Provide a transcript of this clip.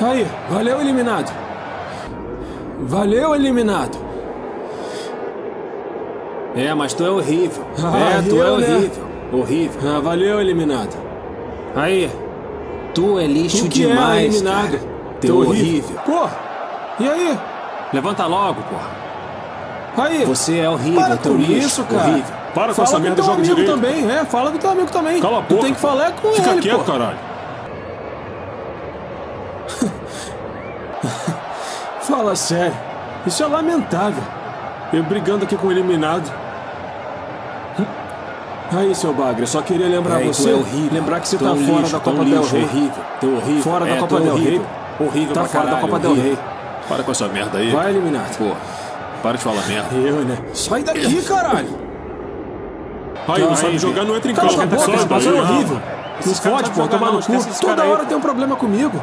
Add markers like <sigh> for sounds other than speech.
Aí, valeu, eliminado. Valeu, eliminado. É, mas tu é horrível. <laughs> Ah, é, tu eu, é né? horrível. Horrível. Ah, valeu, eliminado. Aí, tu é lixo Tu que é demais, eliminado. cara. Teu Teu horrível. Pô, e aí? Levanta logo, porra. Aí. Você é horrível, Para teu com lixo. isso, cara. Horrível. Para com fala essa com merda, teu joga amigo direito. também, é. Fala com teu amigo também. Cala a Tu boca. tem que falar com Fica ele, quieto, pô. caralho. <laughs> Fala sério. Isso é lamentável. Eu brigando aqui com o eliminado. Aí, seu Bagre, eu só queria lembrar É, você. é horrível. Lembrar que você tá é fora lixo, da é Copa del lixo, Rei. horrível. Tu é horrível. Fora da É, Copa tu é del Rei. horrível. Horrível Tá fora da caralho, Copa del horrível. Rei. Para com essa merda aí. Vai, eliminado. Pô, para de falar merda. Eu, né? Sai daqui, caralho. Aí, não Tá, sabe aí, jogar, não entra em Cala campo. a boca, esse bagulho é horrível. Não fode, não pô, tomar no cu. Toda hora tem um problema comigo.